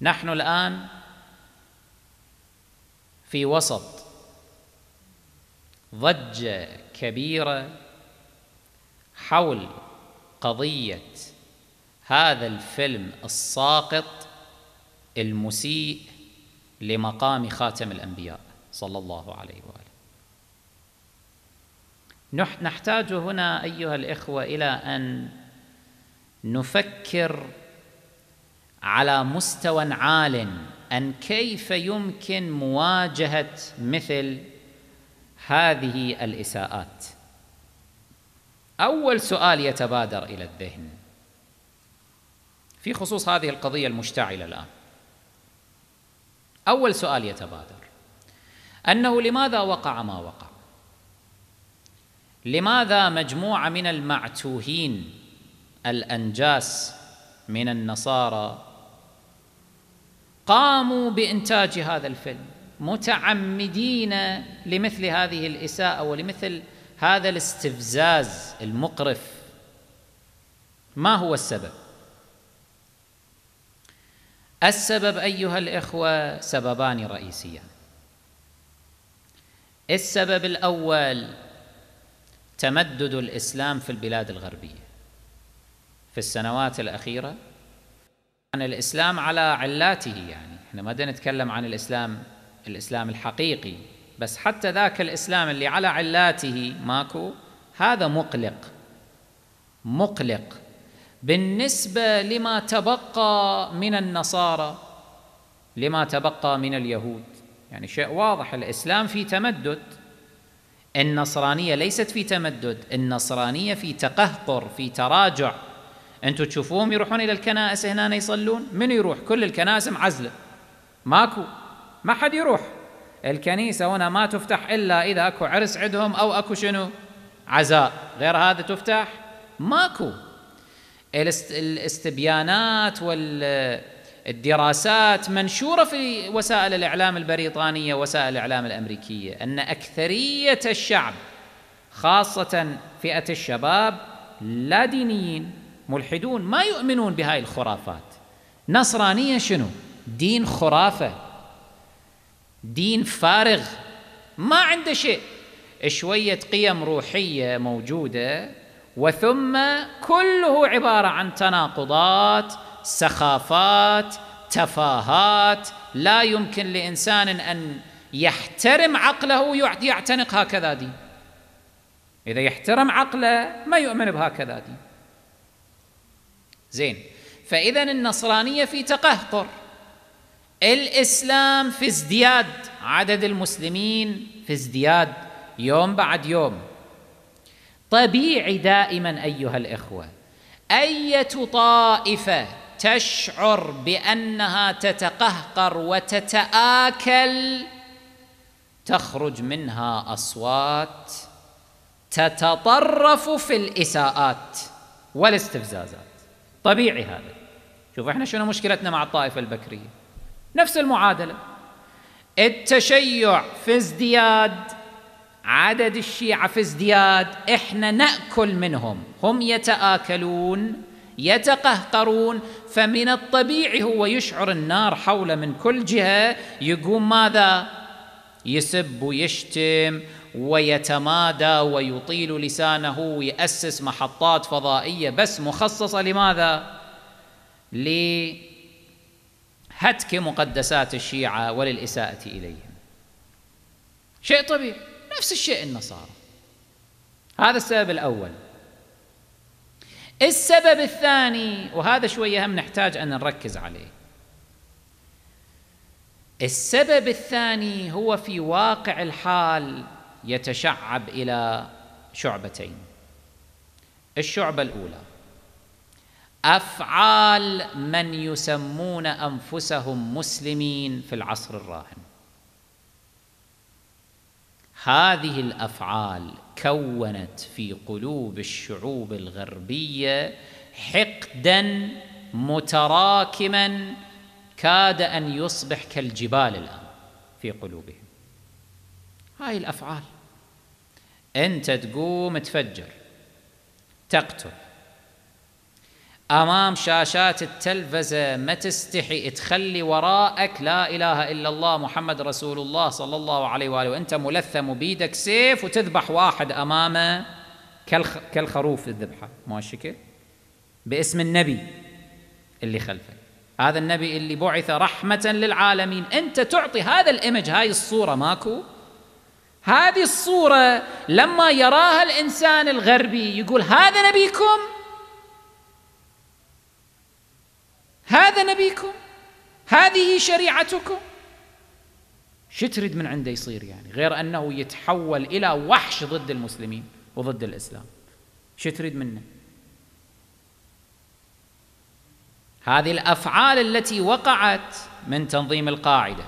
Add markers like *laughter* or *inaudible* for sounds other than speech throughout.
نحن الآن في وسط ضجة كبيرة حول قضية هذا الفيلم الساقط المسيء لمقام خاتم الأنبياء صلى الله عليه وآله. نحتاج هنا أيها الإخوة إلى أن نفكر على مستوى عال أن كيف يمكن مواجهة مثل هذه الإساءات؟ أول سؤال يتبادر إلى الذهن. في خصوص هذه القضية المشتعلة الآن. أول سؤال يتبادر. أنه لماذا وقع ما وقع؟ لماذا مجموعة من المعتوهين الأنجاس من النصارى قاموا بإنتاج هذا الفيلم متعمدين لمثل هذه الإساءة ولمثل هذا الاستفزاز المقرف. ما هو السبب؟ السبب أيها الإخوة سببان رئيسيان. السبب الأول تمدد الإسلام في البلاد الغربية. في السنوات الأخيرة عن الإسلام على علاته يعني. إحنا ما نتكلم عن الإسلام الإسلام الحقيقي. بس حتى ذاك الإسلام اللي على علاته ماكو هذا مقلق. مقلق. بالنسبة لما تبقى من النصارى لما تبقى من اليهود. يعني شيء واضح الإسلام في تمدد. النصرانية ليست في تمدد. النصرانية في تقهقر في تراجع. أنتم تشوفوهم يروحون إلى الكنائس هنا يصلون؟ من يروح؟ كل الكنائس معزلة. ماكو. ما حد يروح. الكنيسة هنا ما تفتح إلا إذا أكو عرس عندهم أو أكو شنو؟ عزاء. غير هذا تفتح؟ ماكو. الاستبيانات والدراسات منشورة في وسائل الإعلام البريطانية وسائل الإعلام الأمريكية أن أكثرية الشعب خاصة فئة الشباب لا دينيين ملحدون ما يؤمنون بهاي الخرافات. نصرانية شنو؟ دين خرافة. دين فارغ. ما عنده شيء. شوية قيم روحية موجودة وثم كله عبارة عن تناقضات سخافات تفاهات. لا يمكن لإنسان أن يحترم عقله يعتنق هكذا دين. إذا يحترم عقله ما يؤمن بهكذا دين. زين. فاذا النصرانية في تقهقر الإسلام في ازدياد. عدد المسلمين في ازدياد يوم بعد يوم. طبيعي دائما أيها الإخوة أية طائفة تشعر بأنها تتقهقر وتتآكل تخرج منها أصوات تتطرف في الإساءات والاستفزازات. طبيعي هذا. شوف إحنا شنو مشكلتنا مع الطائفة البكرية؟ نفس المعادلة. التشيع في ازدياد عدد الشيعة في ازدياد إحنا نأكل منهم. هم يتآكلون يتقهقرون فمن الطبيعي هو يشعر النار حوله من كل جهة يقوم ماذا؟ يسب ويشتم ويتمادى ويطيل لسانه ويأسس محطات فضائية بس مخصصة لماذا؟ لهتك مقدسات الشيعة وللإساءة إليهم. شيء طبيعي نفس الشيء النصارى هذا السبب الأول السبب الثاني وهذا شوية هم نحتاج أن نركز عليه السبب الثاني هو في واقع الحال يتشعب إلى شعبتين. الشعبة الأولى أفعال من يسمون أنفسهم مسلمين في العصر الراهن. هذه الأفعال كونت في قلوب الشعوب الغربية حقدا متراكما كاد أن يصبح كالجبال الآن في قلوبهم. هاي الأفعال. أنت تقوم تفجر تقتل. أمام شاشات التلفزة ما تستحي تخلي وراءك لا إله إلا الله محمد رسول الله صلى الله عليه وآله وأنت ملثم بيدك سيف وتذبح واحد امامه كالخروف الذبحة. مو الشكل باسم النبي اللي خلفك. هذا النبي اللي بعث رحمة للعالمين. أنت تعطي هذا الإيمج هاي الصورة ماكو؟ هذه الصورة لما يراها الإنسان الغربي يقول هذا نبيكم؟ هذا نبيكم؟ هذه شريعتكم؟ شو تريد من عنده يصير يعني؟ غير أنه يتحول إلى وحش ضد المسلمين وضد الإسلام. شو تريد منه؟ هذه الأفعال التي وقعت من تنظيم القاعدة.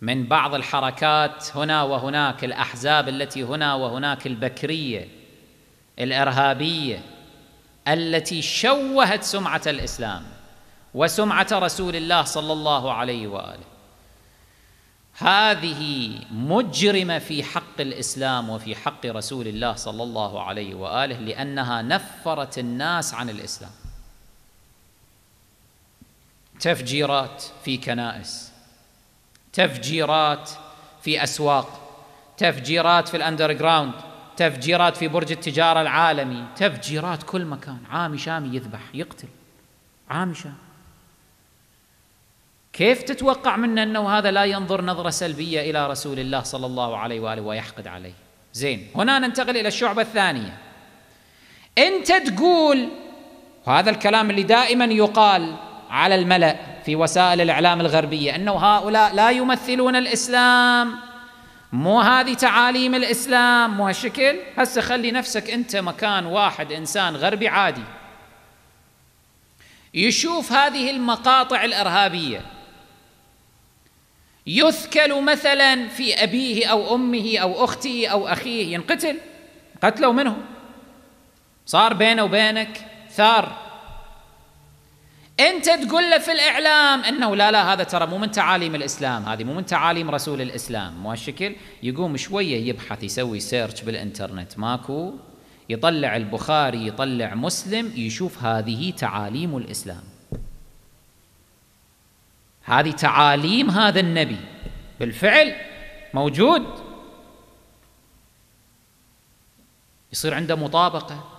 من بعض الحركات هنا وهناك الأحزاب التي هنا وهناك البكرية الإرهابية التي شوهت سمعة الإسلام وسمعة رسول الله صلى الله عليه وآله. هذه مجرمة في حق الإسلام وفي حق رسول الله صلى الله عليه وآله لأنها نفرت الناس عن الإسلام. تفجيرات في كنائس تفجيرات في أسواق تفجيرات في ال underground تفجيرات في برج التجارة العالمي تفجيرات كل مكان. عامي شامي يذبح يقتل. عامي شامي. كيف تتوقع منا أنه هذا لا ينظر نظرة سلبية إلى رسول الله صلى الله عليه وآله ويحقد عليه؟ زين هنا ننتقل إلى الشعبة الثانية. أنت تقول وهذا الكلام اللي دائما يقال على الملأ في وسائل الإعلام الغربية أنه هؤلاء لا يمثلون الإسلام. مو هذه تعاليم الإسلام. مو هالشكل؟ هسه خلي نفسك أنت مكان واحد إنسان غربي عادي. يشوف هذه المقاطع الإرهابية. يثكل مثلا في أبيه أو أمه أو أخته أو أخيه ينقتل قتلوا منه. صار بينه وبينك ثار. أنت تقول له في الإعلام إنه لا لا هذا ترى مو من تعاليم الإسلام هذه مو من تعاليم رسول الإسلام مو هالشكل؟ يقوم شوية يبحث يسوي سيرش بالإنترنت ماكو؟ يطلع البخاري يطلع مسلم يشوف هذه تعاليم الإسلام. هذه تعاليم هذا النبي بالفعل موجود. يصير عنده مطابقة.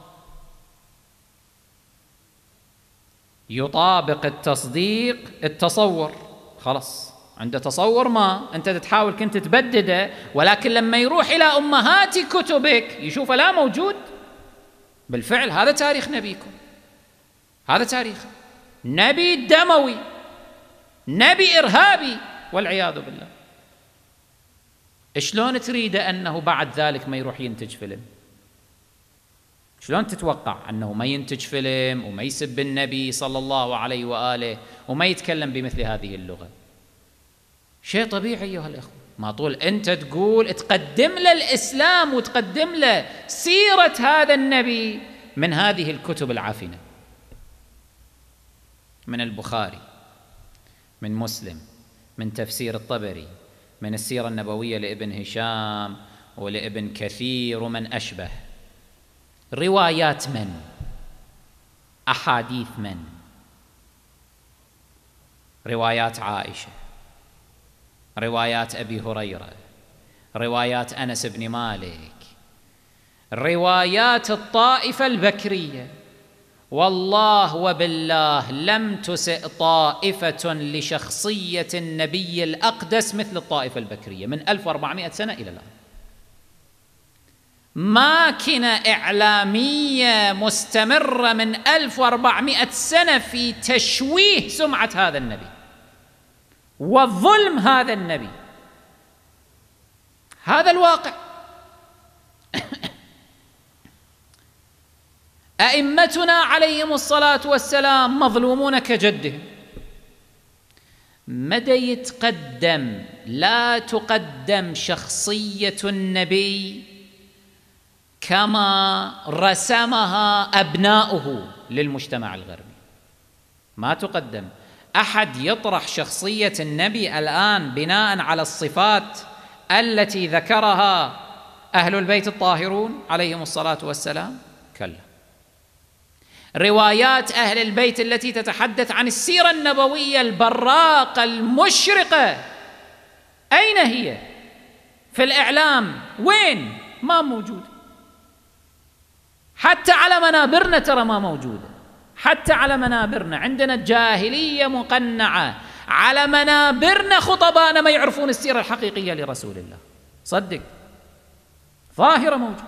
يطابق التصديق التصور. خلاص. عنده تصور ما أنت تحاول كنت تبدده ولكن لما يروح إلى أمهات كتبك يشوفه لا موجود. بالفعل هذا تاريخ نبيكم. هذا تاريخ. نبي دموي. نبي إرهابي. والعياذ بالله. شلون تريده أنه بعد ذلك ما يروح ينتج فيلم؟ شلون تتوقع أنه ما ينتج فيلم وما يسب النبي صلى الله عليه وآله وما يتكلم بمثل هذه اللغة؟ شيء طبيعي أيها الإخوة. ما طول أنت تقول تقدم له الإسلام وتقدم له سيرة هذا النبي من هذه الكتب العافنة. من البخاري من مسلم من تفسير الطبري من السيرة النبوية لابن هشام ولابن كثير ومن أشبه. روايات من؟ أحاديث من؟ روايات عائشة روايات أبي هريرة روايات أنس بن مالك روايات الطائفة البكرية. والله وبالله لم تسئ طائفة لشخصية النبي الأقدس مثل الطائفة البكرية من 1400 سنة إلى الآن. ماكنة إعلامية مستمرة من 1400 سنة في تشويه سمعة هذا النبي وظلم هذا النبي. هذا الواقع. *coughs* أئمتنا عليهم الصلاة والسلام مظلومون كجدهم. مدى يتقدم؟ لا تقدم شخصية النبي كما رسمها أبناؤه للمجتمع الغربي. ما تقدم. أحد يطرح شخصية النبي الآن بناء على الصفات التي ذكرها أهل البيت الطاهرون عليهم الصلاة والسلام؟ كلا. روايات أهل البيت التي تتحدث عن السيرة النبوية البراقة المشرقة. أين هي؟ في الإعلام. وين؟ ما موجوده حتى على منابرنا ترى ما موجوده حتى على منابرنا. عندنا جاهلية مقنعة. على منابرنا خطبانا ما يعرفون السيرة الحقيقية لرسول الله. صدق. ظاهرة موجودة.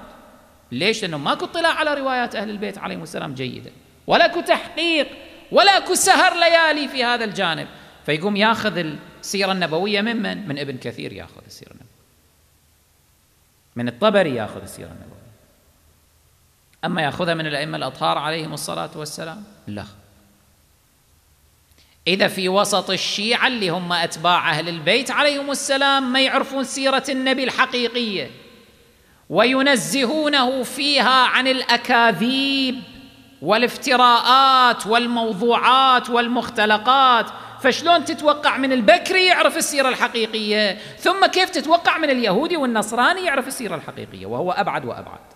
ليش؟ لأنه ماكو اطلاع على روايات أهل البيت عليهم السلام جيدة. ولا تحقيق ولا سهر ليالي في هذا الجانب. فيقوم ياخذ السيرة النبوية من من؟ من ابن كثير ياخذ السيرة النبوية. من الطبري ياخذ السيرة النبوية. أما يأخذها من الأئمة الأطهار عليهم الصلاة والسلام؟ لا. إذا في وسط الشيعة اللي هم أتباع أهل البيت عليهم السلام ما يعرفون سيرة النبي الحقيقية وينزهونه فيها عن الأكاذيب والافتراءات والموضوعات والمختلقات. فشلون تتوقع من البكري يعرف السيرة الحقيقية؟ ثم كيف تتوقع من اليهودي والنصراني يعرف السيرة الحقيقية؟ وهو أبعد وأبعد.